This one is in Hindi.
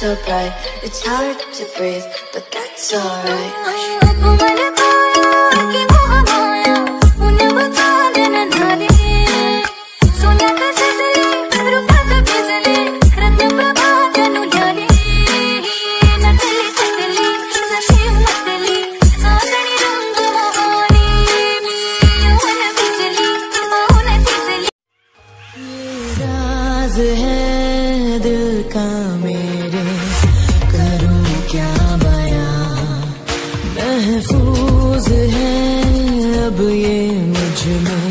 so bright, it's hard to breathe, but that's alright. है दिल का मेरा महसूस है अब ये मुझमें।